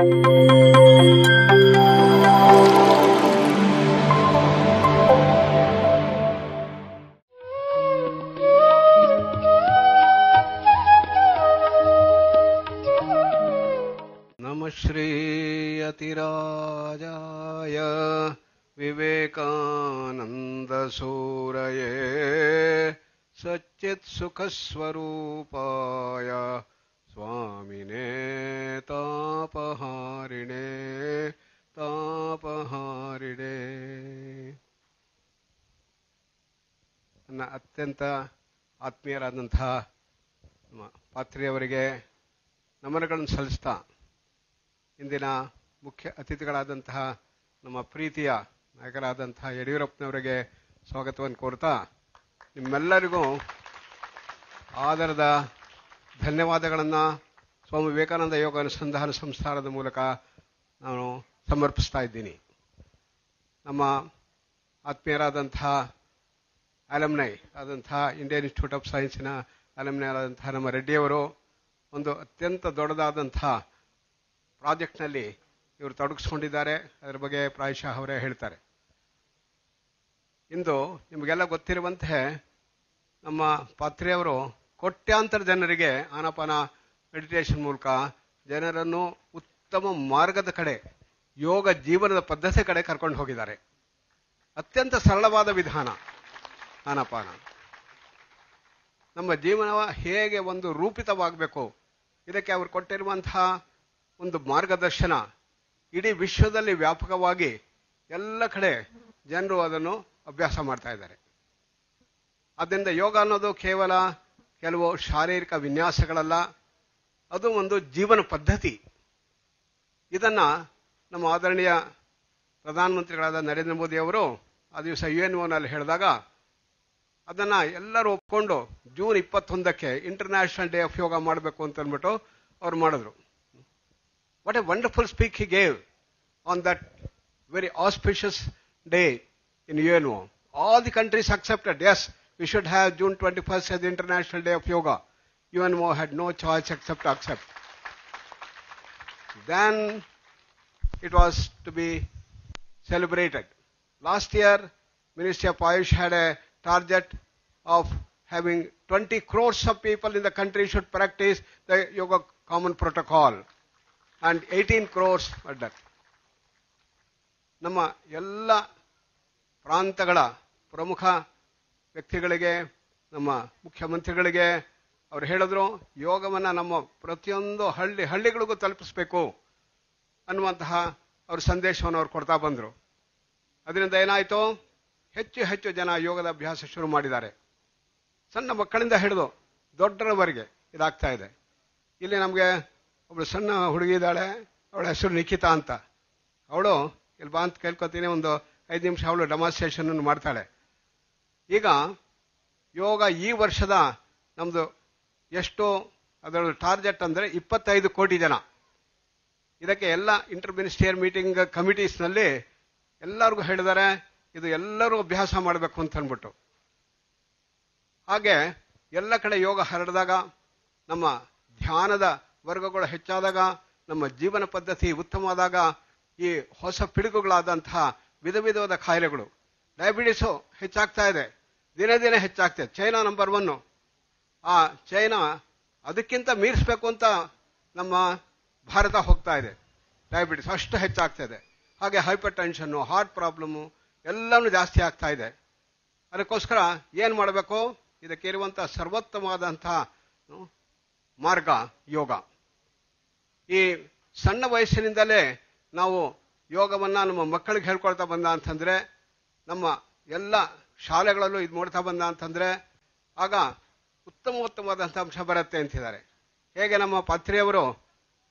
श्रीयतिराजाय विवेकानन्दसूरये सच्चित्सुखस्वरूपाय स्वामिने तापहारिणे ತಾಪಹಾರಿಡೆ ನನ್ನ ಅತ್ಯಂತ ಆತ್ಮೀಯರಾದಂತಹ ನಮ್ಮ ಪಾತ್ರಿಯವರಿಗೆ ನಮನಗಳನ್ನು ಸಲ್ಲಿಸ್ತಾ ಇಂದಿನ ಮುಖ್ಯ ಅತಿಥಿಗಳಾದಂತಹ ನಮ್ಮ ಪ್ರೀತಿಯ ನಾಯಕರಾದಂತಹ ಯಡಿಯೂರಪ್ಪನವರಿಗೆ ಸ್ವಾಗತವನ್ನು ಕೋರ್ತಾ ನಿಮ್ಮೆಲ್ಲರಿಗೂ ಆದರದ ಧನ್ಯವಾದಗಳನ್ನು ಸ್ವಾಮಿ ವಿವೇಕಾನಂದ ಯೋಗ ಅನುಸಂಧಾನ ಸಂಸ್ಥಾನದ ಮೂಲಕ ನಾನು ಸಮರ್ಪಿಸ್ತಾ ಇದ್ದೀನಿ. ನಮ್ಮ ಆತ್ಮೀಯರಾದಂಥ ಅಲಮ್ನೈ ಆದಂಥ ಇಂಡಿಯನ್ ಇನ್ಸ್ಟಿಟ್ಯೂಟ್ ಆಫ್ ಸೈನ್ಸಿನ ಅಲಮ್ನೈ ಆದಂಥ ನಮ್ಮ ರೆಡ್ಡಿಯವರು ಒಂದು ಅತ್ಯಂತ ದೊಡ್ಡದಾದಂಥ ಪ್ರಾಜೆಕ್ಟ್ನಲ್ಲಿ ಇವರು ತೊಡಗಿಸ್ಕೊಂಡಿದ್ದಾರೆ. ಅದರ ಬಗ್ಗೆ ಪ್ರಾಯಶಃ ಅವರೇ ಹೇಳ್ತಾರೆ. ಇಂದು ನಿಮಗೆಲ್ಲ ಗೊತ್ತಿರುವಂತೆ ನಮ್ಮ ಪಾತ್ರೆಯವರು ಕೋಟ್ಯಾಂತರ ಜನರಿಗೆ ಆನಪಾನ ಮೆಡಿಟೇಷನ್ ಮೂಲಕ ಜನರನ್ನು ಉತ್ತಮ ಮಾರ್ಗದ ಕಡೆ, ಯೋಗ ಜೀವನದ ಪದ್ಧತಿ ಕಡೆ ಕರ್ಕೊಂಡು ಹೋಗಿದ್ದಾರೆ. ಅತ್ಯಂತ ಸರಳವಾದ ವಿಧಾನ ಆನಪಾನ. ನಮ್ಮ ಜೀವನ ಹೇಗೆ ಒಂದು ರೂಪಿತವಾಗಬೇಕು, ಇದಕ್ಕೆ ಅವರು ಕೊಟ್ಟಿರುವಂತಹ ಒಂದು ಮಾರ್ಗದರ್ಶನ ಇಡೀ ವಿಶ್ವದಲ್ಲಿ ವ್ಯಾಪಕವಾಗಿ ಎಲ್ಲ ಕಡೆ ಜನರು ಅದನ್ನು ಅಭ್ಯಾಸ ಮಾಡ್ತಾ ಇದ್ದಾರೆ. ಆದ್ದರಿಂದ ಯೋಗ ಅನ್ನೋದು ಕೇವಲ ಕೆಲವು ಶಾರೀರಿಕ ವಿನ್ಯಾಸಗಳಲ್ಲ, ಅದು ಒಂದು ಜೀವನ ಪದ್ಧತಿ. ಇದನ್ನು ನಮ್ಮ ಆದರಣೀಯ ಪ್ರಧಾನಮಂತ್ರಿಗಳಾದ ನರೇಂದ್ರ ಮೋದಿ ಅವರು ಆ ದಿವಸ ಯು ಎನ್ ಓನಲ್ಲಿ ಹೇಳಿದಾಗ, ಅದನ್ನು ಎಲ್ಲರೂ ಒಪ್ಕೊಂಡು ಜೂನ್ ಇಪ್ಪತ್ತೊಂದಕ್ಕೆ ಇಂಟರ್ನ್ಯಾಷನಲ್ ಡೇ ಆಫ್ ಯೋಗ ಮಾಡಬೇಕು ಅಂತ ಅಂದ್ಬಿಟ್ಟು ಅವ್ರು ಮಾಡಿದ್ರು. What a wonderful speak he gave on that very auspicious day in U N O all the countries accepted as We should have June twenty first as International Day of yoga U N O had no choice except accept then it was to be celebrated. Last year, Ministry of Ayush had a target of having 20 crores of people in the country should practice the Yoga Common Protocol, and 18 crores were done. ನಮ್ಮ ಎಲ್ಲ ಪ್ರಾಂತಗಳ ಪ್ರಮುಖ ವ್ಯಕ್ತಿಗಳಿಗೆ, ನಮ್ಮ ಮುಖ್ಯಮಂತ್ರಿಗಳಿಗೆ ಅವ್ರು ಹೇಳಿದ್ರು, ಯೋಗವನ್ನು ನಮ್ಮ ಪ್ರತಿಯೊಂದು ಹಳ್ಳಿ ಹಳ್ಳಿಗಳಿಗೂ ತಲುಪಿಸ್ಬೇಕು ಅನ್ನುವಂತಹ ಅವ್ರ ಸಂದೇಶವನ್ನು ಅವ್ರು ಕೊಡ್ತಾ ಬಂದರು. ಅದರಿಂದ ಏನಾಯಿತು? ಹೆಚ್ಚು ಹೆಚ್ಚು ಜನ ಯೋಗದ ಅಭ್ಯಾಸ ಶುರು ಮಾಡಿದ್ದಾರೆ. ಸಣ್ಣ ಮಕ್ಕಳಿಂದ ಹಿಡಿದು ದೊಡ್ಡರವರೆಗೆ ಇದಾಗ್ತಾ ಇದೆ. ಇಲ್ಲಿ ನಮಗೆ ಒಬ್ಬಳು ಸಣ್ಣ ಹುಡುಗಿ ಇದ್ದಾಳೆ, ಅವಳ ಹೆಸರು ನಿಖಿತಾ ಅಂತ. ಅವಳು ಇಲ್ಲಿ ಬಾ ಅಂತ ಕೇಳ್ಕೊತೀನಿ, ಒಂದು ಐದು ನಿಮಿಷ ಅವಳು ಡೆಮಾನ್ಸ್ಟ್ರೇಷನ್ ಮಾಡ್ತಾಳೆ. ಈಗ ಯೋಗ ಈ ವರ್ಷದ ನಮ್ಮದು ಎಷ್ಟು ಅದರ ಟಾರ್ಗೆಟ್ ಅಂದ್ರೆ ಇಪ್ಪತ್ತೈದು ಕೋಟಿ ಜನ. ಇದಕ್ಕೆ ಎಲ್ಲ ಇಂಟರ್ ಮಿನಿಸ್ಟಿಯರ್ ಮೀಟಿಂಗ್ ಕಮಿಟೀಸ್ನಲ್ಲಿ ಎಲ್ಲರಿಗೂ ಹೇಳಿದ್ದಾರೆ, ಇದು ಎಲ್ಲರೂ ಅಭ್ಯಾಸ ಮಾಡಬೇಕು ಅಂತ ಅಂದ್ಬಿಟ್ಟು. ಹಾಗೆ ಎಲ್ಲ ಕಡೆ ಯೋಗ ಹರಡಿದಾಗ, ನಮ್ಮ ಧ್ಯಾನದ ವರ್ಗಗಳು ಹೆಚ್ಚಾದಾಗ, ನಮ್ಮ ಜೀವನ ಪದ್ಧತಿ ಉತ್ತಮವಾದಾಗ, ಈ ಹೊಸ ಪಿಡುಗುಗಳಾದಂತಹ ವಿಧ ವಿಧವಾದ ಕಾಯಿಲೆಗಳು ಡಯಾಬಿಟಿಸು ಹೆಚ್ಚಾಗ್ತಾ ಇದೆ. ದಿನೇ ದಿನೇ ಹೆಚ್ಚಾಗ್ತದೆ. ಚೈನಾ ನಂಬರ್ ಒನ್ನು ಆ ಚೈನಾ ಅದಕ್ಕಿಂತ ಮೀರಿಸಬೇಕು ಅಂತ ನಮ್ಮ ಭಾರತ ಹೋಗ್ತಾ ಇದೆ. ಡಯಾಬಿಟಿಸ್ ಅಷ್ಟು ಹೆಚ್ಚಾಗ್ತಾ ಇದೆ ಹಾಗೆ ಹೈಪರ್ ಟೆನ್ಷನ್ನು ಹಾರ್ಟ್ ಪ್ರಾಬ್ಲಮ್ಮು ಎಲ್ಲವೂ ಜಾಸ್ತಿ ಆಗ್ತಾ ಇದೆ. ಅದಕ್ಕೋಸ್ಕರ ಏನು ಮಾಡಬೇಕು? ಇದಕ್ಕೆ ಇರುವಂಥ ಸರ್ವೋತ್ತಮವಾದಂತಹ ಮಾರ್ಗ ಯೋಗ. ಈ ಸಣ್ಣ ವಯಸ್ಸಿನಿಂದಲೇ ನಾವು ಯೋಗವನ್ನು ನಮ್ಮ ಮಕ್ಕಳಿಗೆ ಹೇಳ್ಕೊಳ್ತಾ ಬಂದ ಅಂತಂದರೆ ನಮ್ಮ ಎಲ್ಲ ಶಾಲೆಗಳಲ್ಲೂ ಇದು ಮಾಡ್ತಾ ಬಂದ ಅಂತಂದರೆ, ಆಗ ಉತ್ತಮ ಉತ್ತಮವಾದಂಥ ಅಂಶ ಬರುತ್ತೆ ಅಂತಿದ್ದಾರೆ ಹೇಗೆ ನಮ್ಮ ಪತ್ರಿಯವರು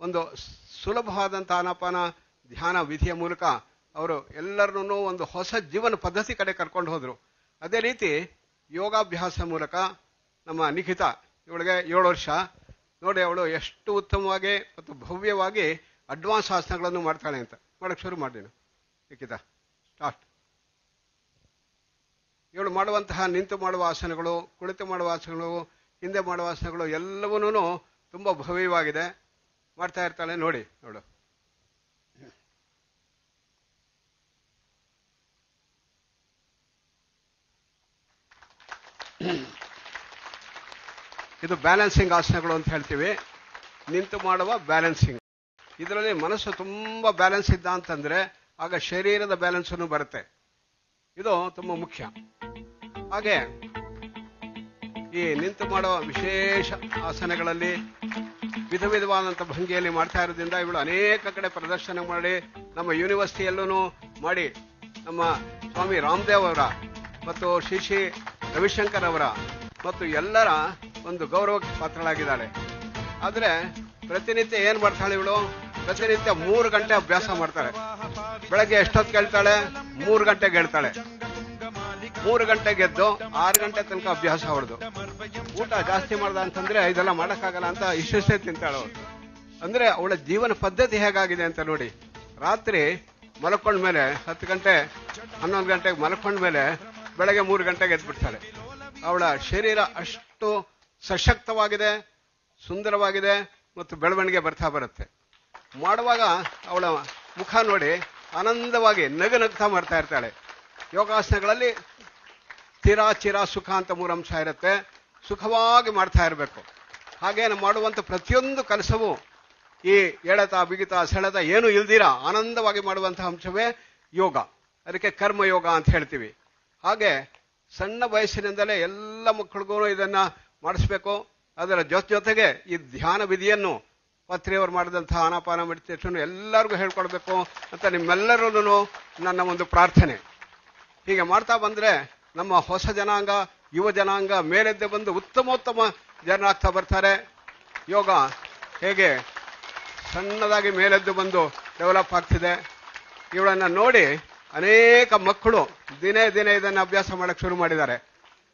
ಒಂದು ಸುಲಭವಾದಂಥ ಅನಪಾನ ಧ್ಯಾನ ವಿಧಿಯ ಮೂಲಕ ಅವರು ಎಲ್ಲರನ್ನೂ ಒಂದು ಹೊಸ ಜೀವನ ಪದ್ಧತಿ ಕಡೆ ಕರ್ಕೊಂಡು ಹೋದರು. ಅದೇ ರೀತಿ ಯೋಗಾಭ್ಯಾಸ ಮೂಲಕ ನಮ್ಮ ನಿಖಿತ, ಇವಳಿಗೆ ಏಳು ವರ್ಷ. ನೋಡಿ ಅವಳು ಎಷ್ಟು ಉತ್ತಮವಾಗಿ ಮತ್ತು ಭವ್ಯವಾಗಿ ಅಡ್ವಾನ್ಸ್ ಆಸನಗಳನ್ನು ಮಾಡ್ತಾಳೆ ಅಂತ. ಮಾಡೋಕ್ಕೆ ಶುರು ಮಾಡಿ ನಿಖಿತ ನಿಖಿತಾ, ಸ್ಟಾರ್ಟ್. ಇವಳು ಮಾಡುವಂತಹ ನಿಂತು ಮಾಡುವ ಆಸನಗಳು, ಕುಳಿತು ಮಾಡುವ ಆಸನಗಳು, ಹಿಂದೆ ಮಾಡುವ ಆಸನಗಳು ಎಲ್ಲವನ್ನೂ ತುಂಬ ಭವ್ಯವಾಗಿದೆ. ಮಾಡ್ತಾ ಇರ್ತಾಳೆ, ನೋಡಿ, ನೋಡು. ಇದು ಬ್ಯಾಲೆನ್ಸಿಂಗ್ ಆಸನಗಳು ಅಂತ ಹೇಳ್ತೀವಿ. ನಿಂತು ಮಾಡುವ ಬ್ಯಾಲೆನ್ಸಿಂಗ್ ಇದರಲ್ಲಿ ಮನಸ್ಸು ತುಂಬ ಬ್ಯಾಲೆನ್ಸ್ ಇದ್ದ ಅಂತಂದ್ರೆ, ಆಗ ಶರೀರದ ಬ್ಯಾಲೆನ್ಸನ್ನು ಬರುತ್ತೆ. ಇದು ತುಂಬ ಮುಖ್ಯ. ಹಾಗೆ ಈ ನಿಂತು ಮಾಡುವ ವಿಶೇಷ ಆಸನಗಳಲ್ಲಿ ವಿಧ ವಿಧವಾದಂಥ ಭಂಗಿಯಲ್ಲಿ ಮಾಡ್ತಾ ಇರೋದ್ರಿಂದ ಇವಳು ಅನೇಕ ಕಡೆ ಪ್ರದರ್ಶನ ಮಾಡಿ ನಮ್ಮ ಯೂನಿವರ್ಸಿಟಿಯಲ್ಲೂ ಮಾಡಿ ನಮ್ಮ ಸ್ವಾಮಿ ರಾಮದೇವ್ ಅವರ ಮತ್ತು ಶ್ರೀ ಶ್ರೀ ರವಿಶಂಕರ್ ಅವರ ಮತ್ತು ಎಲ್ಲರ ಒಂದು ಗೌರವಕ್ಕೆ ಪಾತ್ರಳಾಗಿದ್ದಾಳೆ. ಆದರೆ ಪ್ರತಿನಿತ್ಯ ಏನು ಮಾಡ್ತಾಳೆ ಇವಳು? ಪ್ರತಿನಿತ್ಯ ಮೂರು ಗಂಟೆ ಅಭ್ಯಾಸ ಮಾಡ್ತಾಳೆ. ಬೆಳಗ್ಗೆ ಎಷ್ಟೊತ್ತು ಕೇಳ್ತಾಳೆ? ಮೂರು ಗಂಟೆಗೆ ಹೇಳ್ತಾಳೆ. ಮೂರು ಗಂಟೆಗೆ ಎದ್ದು ಆರು ಗಂಟೆ ತನಕ ಅಭ್ಯಾಸ ಹೊಡೆದು ಊಟ ಜಾಸ್ತಿ ಮಾಡ್ದ ಅಂತಂದ್ರೆ ಇದೆಲ್ಲ ಮಾಡೋಕ್ಕಾಗಲ್ಲ ಅಂತ ಇಷ್ಟೇ ತಿಂತಾಳು ಅಂದ್ರೆ ಅವಳ ಜೀವನ ಪದ್ಧತಿ ಹೇಗಾಗಿದೆ ಅಂತ ನೋಡಿ. ರಾತ್ರಿ ಮಲ್ಕೊಂಡ್ಮೇಲೆ ಹತ್ತು ಗಂಟೆ, ಹನ್ನೊಂದು ಗಂಟೆಗೆ ಮಲ್ಕೊಂಡ್ಮೇಲೆ ಬೆಳಗ್ಗೆ ಮೂರು ಗಂಟೆಗೆ ಎದ್ಬಿಡ್ತಾಳೆ. ಅವಳ ಶರೀರ ಅಷ್ಟು ಸಶಕ್ತವಾಗಿದೆ, ಸುಂದರವಾಗಿದೆ ಮತ್ತು ಬೆಳವಣಿಗೆ ಬರ್ತಾ ಬರುತ್ತೆ. ಮಾಡುವಾಗ ಅವಳ ಮುಖ ನೋಡಿ ಆನಂದವಾಗಿ ನಗು ನಗ್ತಾ ಮಾಡ್ತಾ ಇರ್ತಾಳೆ. ಯೋಗಾಸನಗಳಲ್ಲಿ ಸ್ಥಿರ ಚಿರ ಸುಖ ಅಂತ ಮೂರು ಅಂಶ ಇರುತ್ತೆ. ಸುಖವಾಗಿ ಮಾಡ್ತಾ ಇರಬೇಕು. ಹಾಗೆ ನಾವು ಮಾಡುವಂಥ ಪ್ರತಿಯೊಂದು ಕೆಲಸವೂ ಈ ಎಳೆತ ಬಿಗಿತ, ಸೆಳೆತ ಏನು ಇಲ್ದಿರ ಆನಂದವಾಗಿ ಮಾಡುವಂಥ ಅಂಶವೇ ಯೋಗ. ಅದಕ್ಕೆ ಕರ್ಮ ಯೋಗ ಅಂತ ಹೇಳ್ತೀವಿ. ಹಾಗೆ ಸಣ್ಣ ವಯಸ್ಸಿನಿಂದಲೇ ಎಲ್ಲ ಮಕ್ಕಳಿಗೂ ಇದನ್ನು ಮಾಡಿಸ್ಬೇಕು. ಅದರ ಜೊತೆ ಜೊತೆಗೆ ಈ ಧ್ಯಾನ ವಿಧಿಯನ್ನು ಪತ್ರಿಯವರು ಮಾಡಿದಂಥ ಆನಾಪಾನ ಮೆಡಿಟೇಷನ್ ಎಲ್ಲರಿಗೂ ಹೇಳ್ಕೊಡ್ಬೇಕು ಅಂತ ನಿಮ್ಮೆಲ್ಲರೂ ನನ್ನ ಒಂದು ಪ್ರಾರ್ಥನೆ. ಹೀಗೆ ಮಾಡ್ತಾ ಬಂದ್ರೆ ನಮ್ಮ ಹೊಸ ಜನಾಂಗ, ಯುವ ಜನಾಂಗ ಮೇಲೆದ್ದೆ ಬಂದು ಉತ್ತಮೋತ್ತಮ ಜನರಾಗ್ತಾ ಬರ್ತಾರೆ. ಯೋಗ ಹೇಗೆ ಸಣ್ಣದಾಗಿ ಮೇಲೆದ್ದು ಬಂದು ಡೆವಲಪ್ ಆಗ್ತಿದೆ. ಇವುಗಳನ್ನು ನೋಡಿ ಅನೇಕ ಮಕ್ಕಳು ದಿನೇ ದಿನೇ ಇದನ್ನು ಅಭ್ಯಾಸ ಮಾಡೋಕ್ಕೆ ಶುರು ಮಾಡಿದ್ದಾರೆ.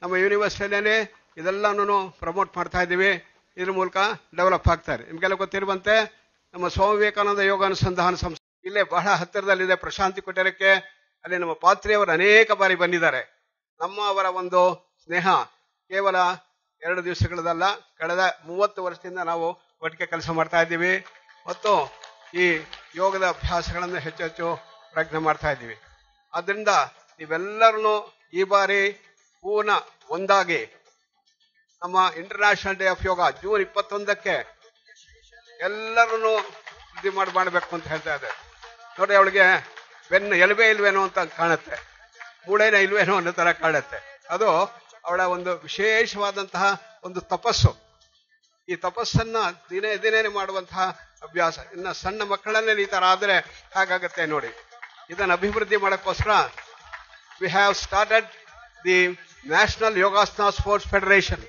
ನಮ್ಮ ಯೂನಿವರ್ಸಿಟಿಯಲ್ಲಿ ಇದೆಲ್ಲನೂ ಪ್ರಮೋಟ್ ಮಾಡ್ತಾ ಇದ್ದೀವಿ. ಇದ್ರ ಮೂಲಕ ಡೆವಲಪ್ ಆಗ್ತಾರೆ ನಿಮಗೆಲ್ಲ ಗೊತ್ತಿರುವಂತೆ ನಮ್ಮ ಸ್ವಾಮಿ ವಿವೇಕಾನಂದ ಯೋಗ ಅನುಸಂಧಾನ ಸಂಸ್ಥೆ ಇಲ್ಲೇ ಬಹಳ ಹತ್ತಿರದಲ್ಲಿದೆ ಪ್ರಶಾಂತಿ ಕುಟೀರಕ್ಕೆ ಅಲ್ಲಿ ನಮ್ಮ ಪಾತ್ರಿಯವರು ಅನೇಕ ಬಾರಿ ಬಂದಿದ್ದಾರೆ. ನಮ್ಮ ಅವರ ಒಂದು ಸ್ನೇಹ ಕೇವಲ ಎರಡು ದಿವಸಗಳದಲ್ಲ, ಕಳೆದ ಮೂವತ್ತು ವರ್ಷದಿಂದ ನಾವು ಒಟ್ಟಿಗೆ ಕೆಲಸ ಮಾಡ್ತಾ ಇದ್ದೀವಿ. ಮತ್ತು ಈ ಯೋಗದ ಅಭ್ಯಾಸಗಳನ್ನು ಹೆಚ್ಚು ಹೆಚ್ಚು ಪ್ರಯತ್ನ ಮಾಡ್ತಾ ಇದ್ದೀವಿ. ಆದ್ರಿಂದ ನೀವೆಲ್ಲರೂ ಈ ಬಾರಿ ಪೂರ್ಣ ಒಂದಾಗಿ ನಮ್ಮ international day of yoga June ಇಪ್ಪತ್ತೊಂದಕ್ಕೆ ಎಲ್ಲರೂ ಸುದ್ದಿ ಮಾಡಿ ಮಾಡಬೇಕು ಅಂತ ಹೇಳ್ತಾ ಇದ್ದಾರೆ. ನೋಡಿ ಅವಳಿಗೆ ಬೆನ್ನು ಎಲುಬೆ ಇಲ್ವೇನೋ ಅಂತ ಕಾಣುತ್ತೆ. ಮೂಳೆನ ಇಲ್ವೇನೋ ಅನ್ನೋ ತರ ಕಾಣುತ್ತೆ. ಅದು ಅವಳ ಒಂದು ವಿಶೇಷವಾದಂತಹ ಒಂದು ತಪಸ್ಸು. ಈ ತಪಸ್ಸನ್ನ ದಿನೇ ದಿನೇ ಮಾಡುವಂತಹ ಅಭ್ಯಾಸ. ಇನ್ನ ಸಣ್ಣ ಮಕ್ಕಳನ್ನೇ ಈ ತರ ಆದ್ರೆ ಹಾಗಾಗತ್ತೆ ನೋಡಿ. ಇದನ್ನು ಅಭಿವೃದ್ಧಿ ಮಾಡೋಕ್ಕೋಸ್ಕರ we have started the national yogasana sports federation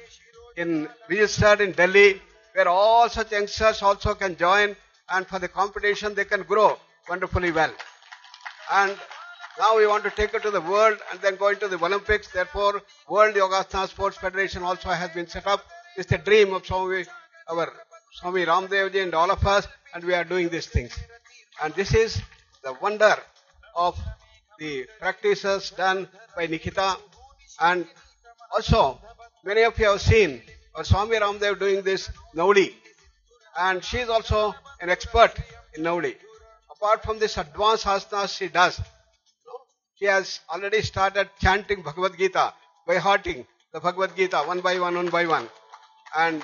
in registered in Delhi where all such youngsters also can join and for the competition they can grow wonderfully well and now we want to take it to the world and then go into the Olympics. Therefore, World Yogasana Sports Federation also has been set up. It's the dream of Swami, our Swami Ramdevji and all of us, and we are doing these things. And this is the wonder of the practices done by Nikita. And also, many of you have seen our Swami Ramdev doing this Nauli. And she is also an expert in Nauli. Apart from this advanced asanas she does, she has already started chanting Bhagavad Gita by hearting the Bhagavad Gita one by one, one by one. And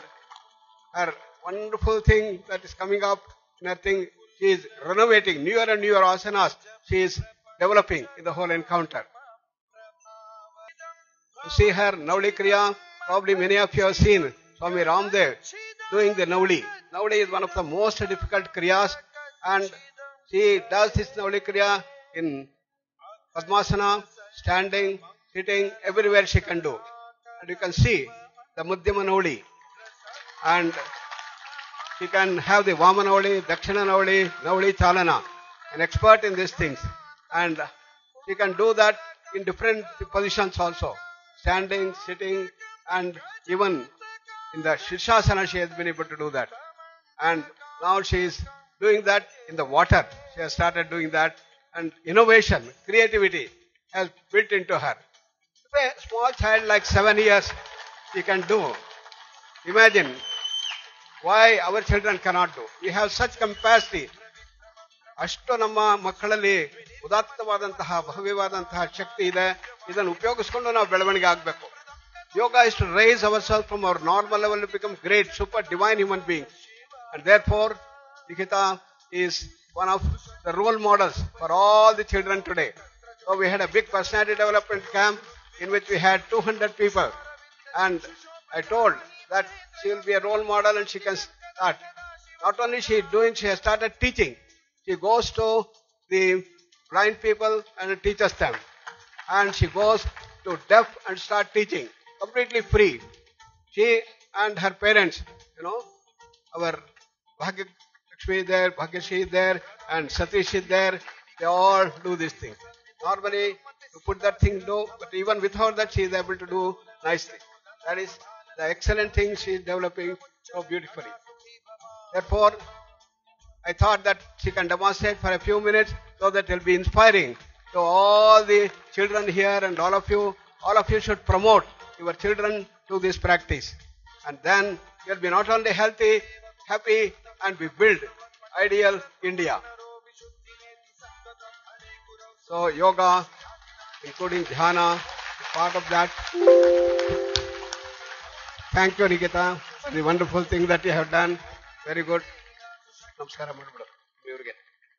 her wonderful thing that is coming up in her thing, she is renovating newer and newer asanas. She is developing in the whole encounter. You see her Nauli Kriya, probably many of you have seen Swami Ramdev doing the Nauli. Nauli is one of the most difficult Kriyas and she does this Nauli Kriya in Padmasana, standing, sitting, everywhere she can do. And you can see the Mudyama Nauli. And she can have the Vamana Nauli, Dakshina Nauli, Nauli Chalana. An expert in these things. And she can do that in different positions also. Standing, sitting, and even in the Shirshasana she has been able to do that. And now she is doing that in the water. She has started doing that. And innovation, creativity has built into her. A small child like seven years, she can do. Imagine why our children cannot do. We have such capacity. ಅಷ್ಟು ನಮ್ಮ ಮಕ್ಕಳಲ್ಲಿ ಉದಾತ್ತವಾದಂತಹ ಭವ್ಯವಾದಂತಹ ಶಕ್ತಿ ಇದೆ ಇದನ್ನು ಉಪಯೋಗಿಸ್ಕೊಂಡು ನಾವು ಬೆಳವಣಿಗೆ ಆಗಬೇಕು Yoga is to raise ourselves from our normal level to become great, super divine human beings. And therefore, Nikita is one of the role models for all the children today. So we had a big personality development camp in which we had 200 people. And I told that she will be a role model and she can start. Not only she doing, she has started teaching. She goes to the blind people and teaches them. And she goes to deaf and start teaching completely free. She and her parents, you know, our Bhagya Lakshmi there, Bhagyashri is there, and Satish is there. They all do this thing. Normally, you put that thing do, but even without that, she is able to do nicely. That is the excellent thing she is developing so beautifully. Therefore, I thought that she can demonstrate for a few minutes so that it will be inspiring to all the children here and all of you. All of you should promote your children to this practice. And then you'll be not only healthy, happy, and we build ideal India. So yoga, including dhyana, is part of that. Thank you, Nikita, for the wonderful thing that you have done. Very good. ನಮಸ್ಕಾರ ಮಾಡಿಬಿಡು ಇವರಿಗೆ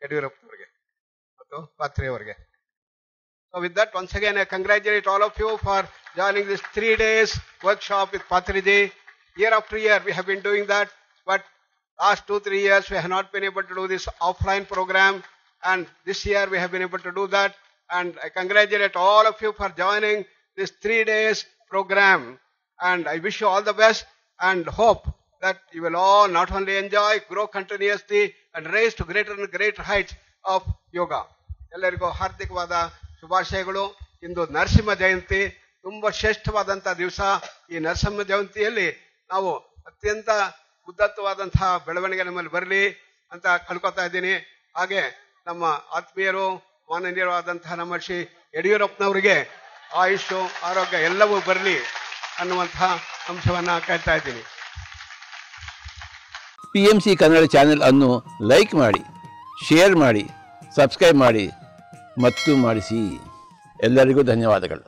ಯಡಿಯೂರಪ್ಪನವರಿಗೆ ಮತ್ತು ಪಾತ್ರೆ ಅವರಿಗೆ So with that, once again, I congratulate all of you for joining this three days workshop with Patriji. Year after year, we have been doing that, but last two, three years, we have not been able to do this offline program, and this year we have been able to do that. And I congratulate all of you for joining this three days program. And I wish you all the best and hope that you will all not only enjoy, grow continuously, and raise to greater and greater heights of yoga. ಎಲ್ಲರಿಗೂ ಹಾರ್ದಿಕವಾದ ಶುಭಾಶಯಗಳು ಇಂದು ನರಸಿಂಹ ಜಯಂತಿ ತುಂಬಾ ಶ್ರೇಷ್ಠವಾದಂತಹ ದಿವಸ ಈ ನರಸಿಂಹ ಜಯಂತಿಯಲ್ಲಿ ನಾವು ಅತ್ಯಂತ ಉದ್ದತ್ತವಾದಂತಹ ಬೆಳವಣಿಗೆ ನಮ್ಮಲ್ಲಿ ಬರಲಿ ಅಂತ ಕಳ್ಕೊತಾ ಇದ್ದೀನಿ. ಹಾಗೆ ನಮ್ಮ ಆತ್ಮೀಯರು ಮಾನನೀಯರಾದಂತಹ ನಮ್ಮ ಶ್ರೀ ಯಡಿಯೂರಪ್ಪನವರಿಗೆ ಆಯುಷು, ಆರೋಗ್ಯ ಎಲ್ಲವೂ ಬರಲಿ ಅನ್ನುವಂತಹ ಅಂಶವನ್ನು ಕೇಳ್ತಾ ಇದ್ದೀನಿ. P M C Kannada channel ಅನ್ನು ಲೈಕ್ ಮಾಡಿ, ಶೇರ್ ಮಾಡಿ, ಸಬ್ಸ್ಕ್ರೈಬ್ ಮಾಡಿ, ಮತ್ತು ಮಾಡಿಸಿ. ಎಲ್ಲರಿಗೂ ಧನ್ಯವಾದಗಳು.